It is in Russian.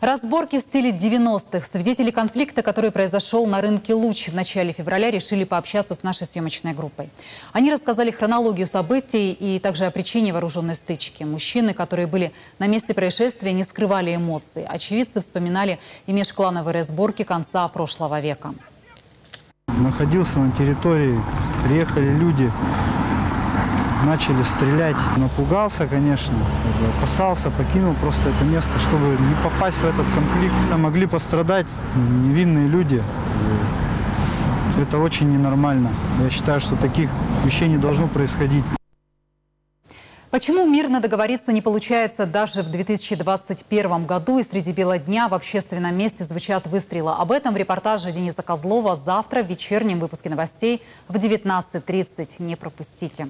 Разборки в стиле 90-х. Свидетели конфликта, который произошел на рынке «Луч» в начале февраля, решили пообщаться с нашей съемочной группой. Они рассказали хронологию событий и также о причине вооруженной стычки. Мужчины, которые были на месте происшествия, не скрывали эмоций. Очевидцы вспоминали и межклановые разборки конца прошлого века. Находился на территории, приехали люди, начали стрелять. Напугался, конечно, опасался, покинул просто это место, чтобы не попасть в этот конфликт. Могли пострадать невинные люди. Это очень ненормально. Я считаю, что таких вещей не должно происходить. Почему мирно договориться не получается даже в 2021 году и среди бела дня в общественном месте звучат выстрелы? Об этом в репортаже Дениса Козлова завтра в вечернем выпуске новостей в 19.30. Не пропустите.